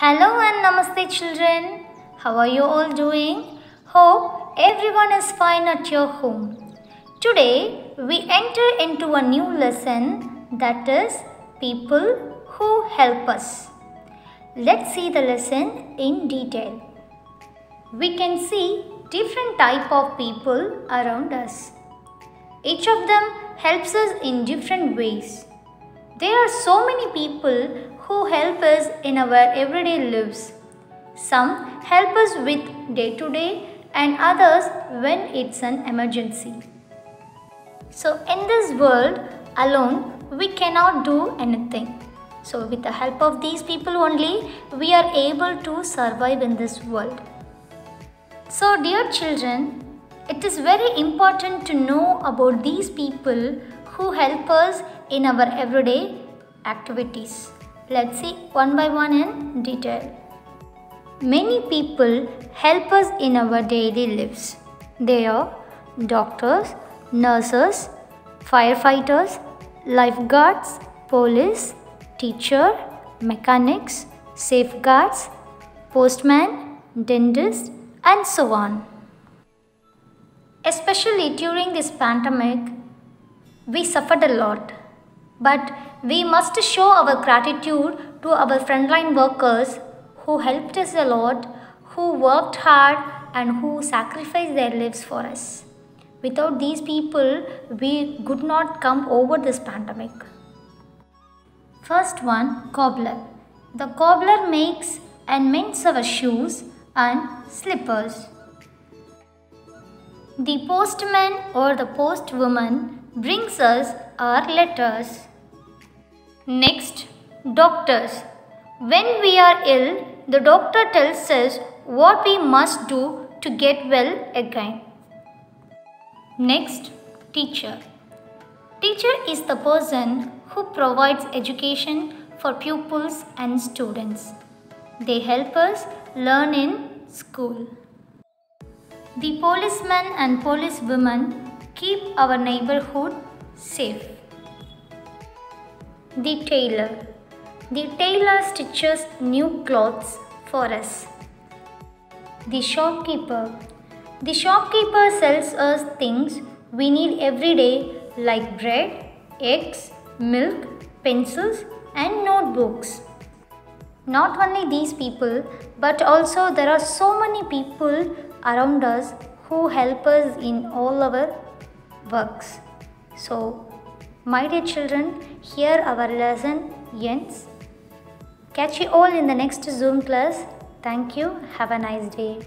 Hello and namaste, children. How are you all doing? Hope everyone is fine at your home. Today we enter into a new lesson that is people who help us. Let's see the lesson in detail. We can see different type of people around us. Each of them helps us in different ways. There are so many people who help us in our everyday lives. Some help us with day to day and others when it's an emergency. So, in this world alone, we cannot do anything. So, with the help of these people only, we are able to survive in this world. So, dear children, it is very important to know about these people who help us in our everyday activities. Let's see one by one in detail. Many people help us in our daily lives. They are doctors, nurses, firefighters, lifeguards, police, teacher, mechanics, safeguards, postman, dentist, and so on. Especially during this pandemic, we suffered a lot. But we must show our gratitude to our frontline workers who helped us a lot, who worked hard, and who sacrificed their lives for us. Without these people, we could not come over this pandemic. First one, cobbler. The cobbler makes and mends our shoes and slippers. The postman or the postwoman brings us our letters. Next, doctors. When we are ill, the doctor tells us what we must do to get well again. Next, teacher. Teacher is the person who provides education for pupils and students. They help us learn in school. The policemen and policewomen keep our neighborhood safe. The tailor. The tailor stitches new clothes for us. The shopkeeper. The shopkeeper sells us things we need every day like bread, eggs, milk, pencils, and notebooks. Not only these people, but also there are so many people around us who help us in all our works. So, my dear children, here our lesson ends. Catch you all in the next Zoom class. Thank you. Have a nice day.